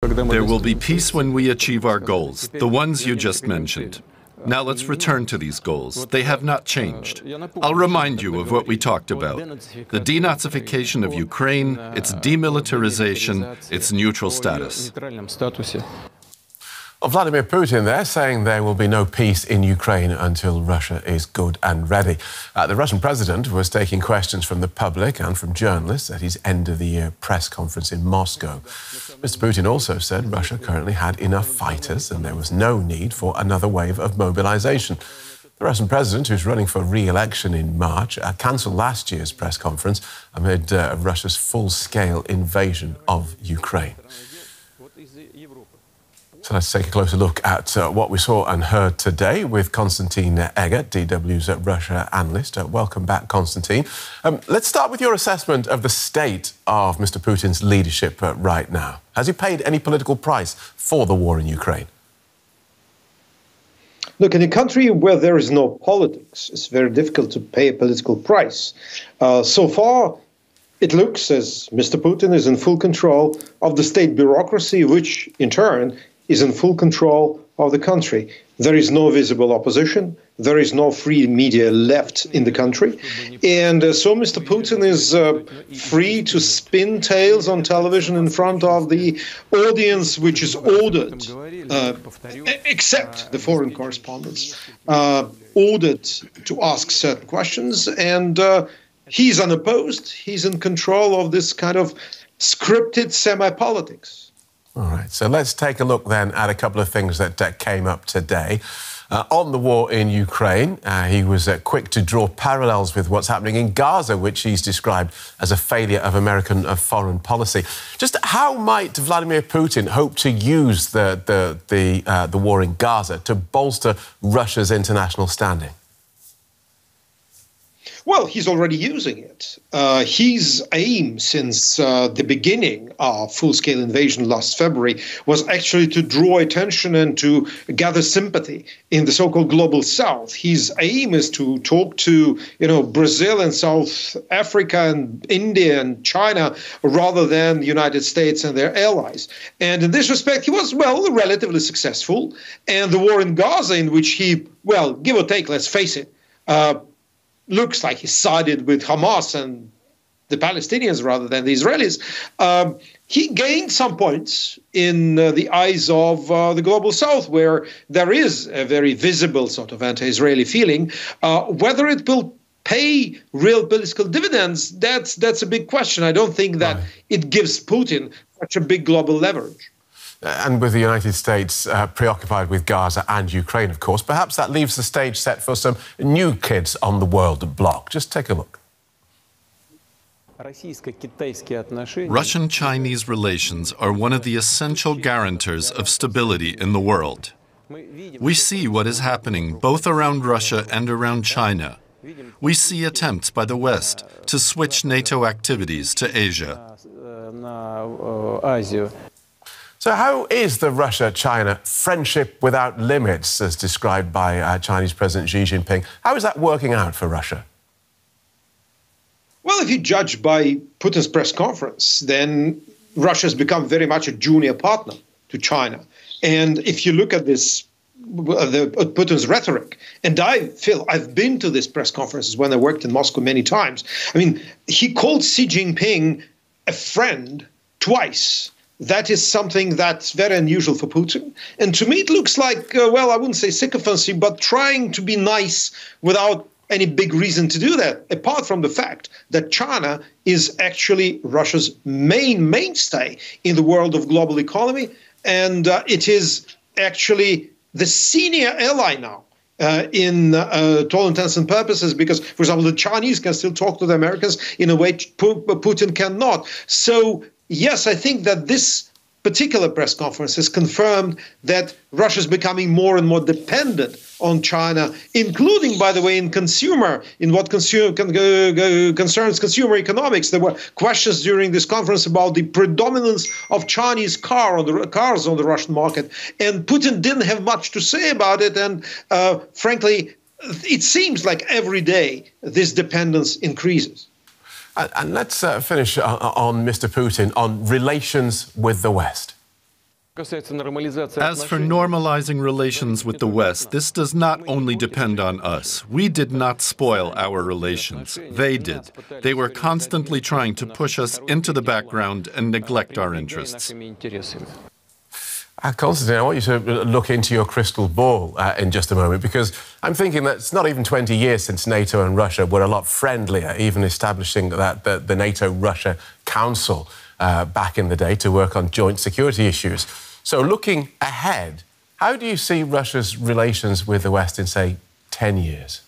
There will be peace when we achieve our goals, the ones you just mentioned. Now let's return to these goals. They have not changed. I'll remind you of what we talked about the denazification of Ukraine, its demilitarization, its neutral status. Well, Vladimir Putin there saying there will be no peace in Ukraine until Russia is good and ready. Uh, the Russian president was taking questions from the public and from journalists at his end of the year press conference in Moscow. Mr. Putin also said Russia currently had enough fighters and there was no need for another wave of mobilization. The Russian president, who's running for re election in March, uh, cancelled last year's press conference amid uh, Russia's full scale invasion of Ukraine. So let's take a closer look at uh, what we saw and heard today with Konstantin Eggert, DW's Russia analyst. Uh, welcome back, Konstantin. Um, let's start with your assessment of the state of Mr. Putin's leadership uh, right now. Has he paid any political price for the war in Ukraine? Look, in a country where there is no politics, it's very difficult to pay a political price. Uh, so far, it looks as Mr. Putin is in full control of the state bureaucracy, which in turn is in full control of the country. There is no visible opposition. There is no free media left in the country. And uh, so Mr. Putin is uh, free to spin tales on television in front of the audience, which is ordered, uh, except the foreign correspondents, uh, ordered to ask certain questions. And uh, he's unopposed. He's in control of this kind of scripted semi politics. All right, so let's take a look then at a couple of things that uh, came up today. Uh, on the war in Ukraine, uh, he was uh, quick to draw parallels with what's happening in Gaza, which he's described as a failure of American uh, foreign policy. Just how might Vladimir Putin hope to use the, the, the, uh, the war in Gaza to bolster Russia's international standing? Well, he's already using it. Uh, his aim since uh, the beginning of full scale invasion last February was actually to draw attention and to gather sympathy in the so called global south. His aim is to talk to you know, Brazil and South Africa and India and China rather than the United States and their allies. And in this respect, he was, well, relatively successful. And the war in Gaza, in which he, well, give or take, let's face it, uh, looks like he sided with Hamas and the Palestinians rather than the Israelis, um, he gained some points in uh, the eyes of uh, the global south, where there is a very visible sort of anti Israeli feeling. Uh, whether it will pay real political dividends, that's, that's a big question. I don't think that right. it gives Putin such a big global leverage. And with the United States uh, preoccupied with Gaza and Ukraine, of course, perhaps that leaves the stage set for some new kids on the world block. Just take a look. Russian Chinese relations are one of the essential guarantors of stability in the world. We see what is happening both around Russia and around China. We see attempts by the West to switch NATO activities to Asia. So, how is the Russia China friendship without limits, as described by uh, Chinese President Xi Jinping? How is that working out for Russia? Well, if you judge by Putin's press conference, then Russia has become very much a junior partner to China. And if you look at this, the, Putin's rhetoric, and I feel I've been to these press conferences when I worked in Moscow many times. I mean, he called Xi Jinping a friend twice that is something that's very unusual for Putin. And to me, it looks like, uh, well, I wouldn't say sycophancy, but trying to be nice without any big reason to do that, apart from the fact that China is actually Russia's main mainstay in the world of global economy. And uh, it is actually the senior ally now uh, in uh, to all intents and purposes, because, for example, the Chinese can still talk to the Americans in a way Putin cannot. So yes, I think that this particular press conference has confirmed that Russia is becoming more and more dependent on China, including, by the way, in consumer, in what consumer, concerns consumer economics. There were questions during this conference about the predominance of Chinese car on the cars on the Russian market, and Putin didn't have much to say about it. And uh, frankly, it seems like every day this dependence increases. And let's uh, finish uh, on Mr. Putin on relations with the West. As for normalizing relations with the West, this does not only depend on us. We did not spoil our relations. They did. They were constantly trying to push us into the background and neglect our interests. Uh, Konstantin, I want you to look into your crystal ball uh, in just a moment because I'm thinking that it's not even 20 years since NATO and Russia were a lot friendlier, even establishing that the, the NATO-Russia Council uh, back in the day to work on joint security issues. So, looking ahead, how do you see Russia's relations with the West in, say, 10 years?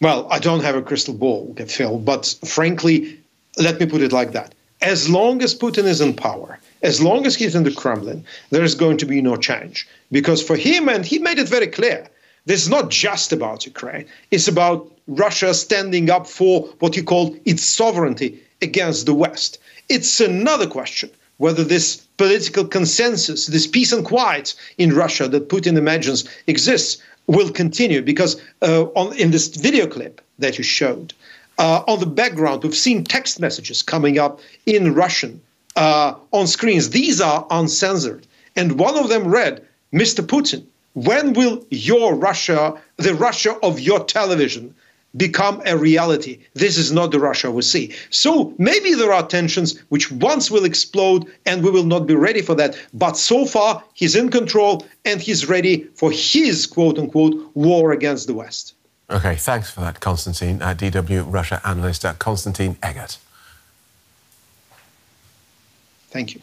Well, I don't have a crystal ball, Phil, but frankly, let me put it like that. As long as Putin is in power, as long as he's in the Kremlin, there is going to be no change. Because for him, and he made it very clear, this is not just about Ukraine, it's about Russia standing up for what he called its sovereignty against the West. It's another question whether this political consensus, this peace and quiet in Russia that Putin imagines exists, will continue. Because uh, on, in this video clip that you showed, uh, on the background, we've seen text messages coming up in Russian uh, on screens. These are uncensored. And one of them read, Mr. Putin, when will your Russia, the Russia of your television, become a reality. This is not the Russia we see. So maybe there are tensions which once will explode and we will not be ready for that. But so far, he's in control and he's ready for his quote unquote war against the West. Okay, thanks for that, Konstantin, uh, DW Russia analyst uh, Konstantin Eggert. Thank you.